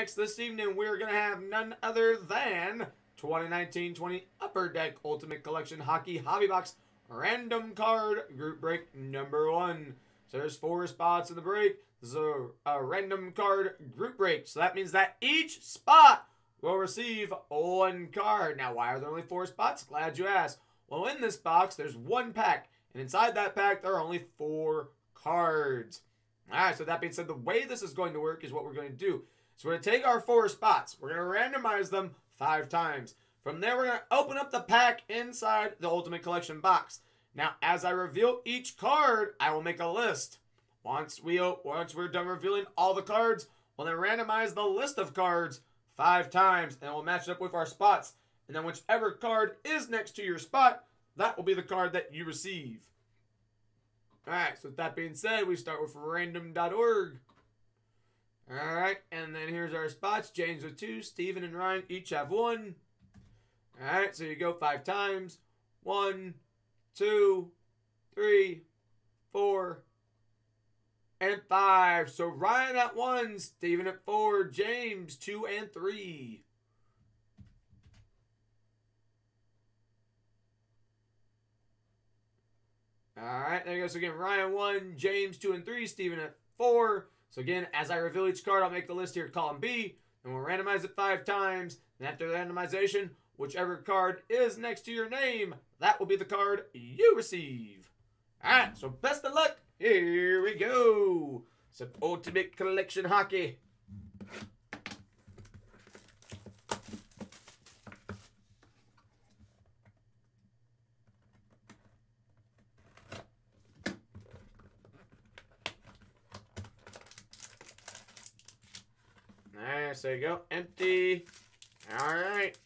Next this evening, we're going to have none other than 2019-20 Upper Deck Ultimate Collection Hockey Hobby Box Random Card Group Break number one. So there's four spots in the break. This is a, a random card group break. So that means that each spot will receive one card. Now, why are there only four spots? Glad you asked. Well, in this box, there's one pack. And inside that pack, there are only four cards. All right, so that being said, the way this is going to work is what we're going to do. So we're going to take our four spots. We're going to randomize them five times. From there, we're going to open up the pack inside the Ultimate Collection box. Now, as I reveal each card, I will make a list. Once, we, once we're done revealing all the cards, we'll then randomize the list of cards five times, and we'll match it up with our spots. And then whichever card is next to your spot, that will be the card that you receive. Alright, so with that being said, we start with random.org. Alright, and then here's our spots. James with two, Steven and Ryan each have one. Alright, so you go five times. One, two, three, four, and five. So Ryan at one, Steven at four, James two and three. All right, there you go. So again, Ryan one, James two and three, Steven at four. So again, as I reveal each card, I'll make the list here column B, and we'll randomize it five times. And after the randomization, whichever card is next to your name, that will be the card you receive. All right, so best of luck. Here we go. Some Ultimate Collection Hockey. There you go. Empty. All right.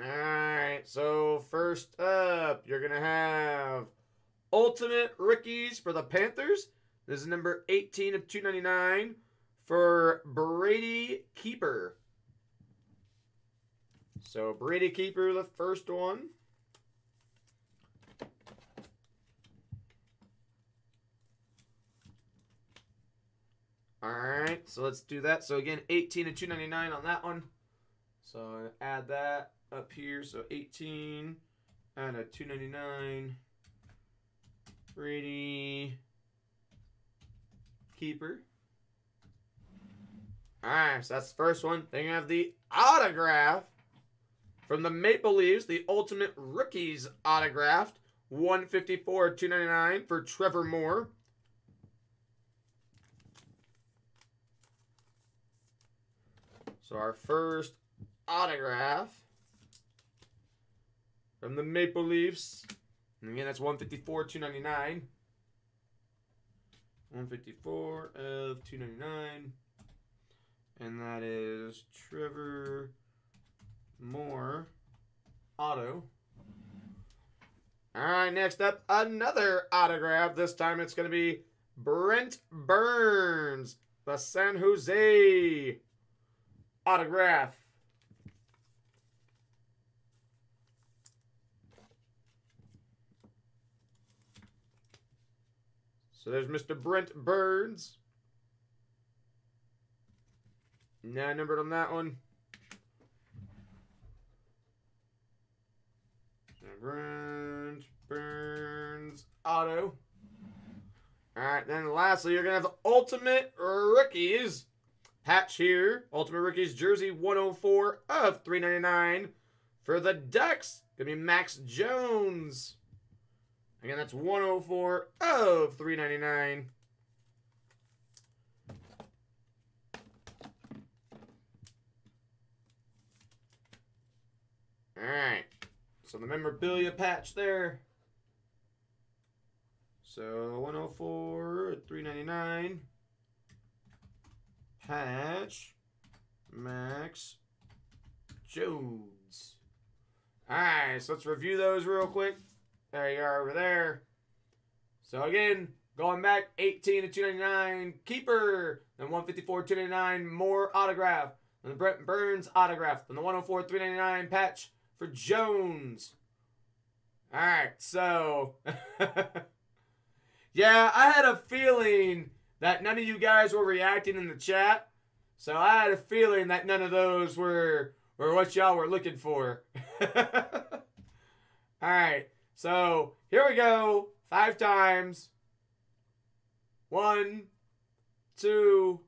Alright, so first up, you're going to have Ultimate Rookies for the Panthers. This is number 18 of 299 for Brady Keeper. So Brady Keeper, the first one. Alright, so let's do that. So again, 18 of 299 on that one. So add that up here. So 18 and a 299. Brady keeper. Alright, so that's the first one. Then you have the autograph from the Maple Leafs, the Ultimate Rookies autographed. 154 299 for Trevor Moore. So our first autograph from the Maple Leafs. And again, that's 154 299 154 of 299 And that is Trevor Moore auto. All right, next up, another autograph. This time it's going to be Brent Burns, the San Jose autograph. So there's Mr. Brent Burns. Now numbered on that one. Brent Burns auto. All right, then lastly, you're going to have the Ultimate Rookies patch here. Ultimate Rookies jersey 104 of 399 for the Ducks. Gonna be Max Jones. Again, that's 104 of 399. All right. So the memorabilia patch there. So 104 399 patch Max Jones. Alright, so let's review those real quick. There you are over there. So again, going back 18 to 299 keeper, then 154 299 Moore autograph, then the Brent Burns autograph, then the 104 399 patch for Jones. All right, so yeah, I had a feeling that none of you guys were reacting in the chat, so I had a feeling that none of those were were what y'all were looking for. All right, so here we go, five times. One, two,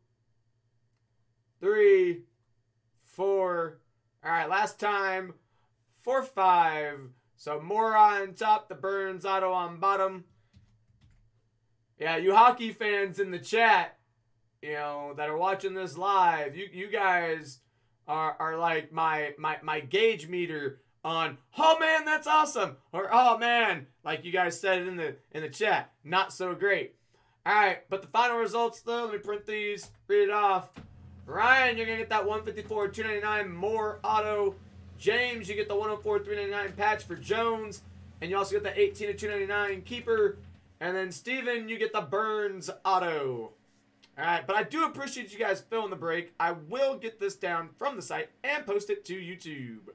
three, four. All right, last time, four, five. So Moore on top, the Burns auto on bottom. Yeah, you hockey fans in the chat, you know, that are watching this live, you you guys are, are like my, my my gauge meter on oh man that's awesome or oh man like you guys said in the in the chat not so great all right but the final results though let me print these read it off ryan you're gonna get that 154 299 Moore auto James, you get the 104 399 patch for Jones. And you also get the 18 to 299 keeper. And then Steven, you get the Burns auto. Alright, but I do appreciate you guys filling the break. I will get this down from the site and post it to YouTube.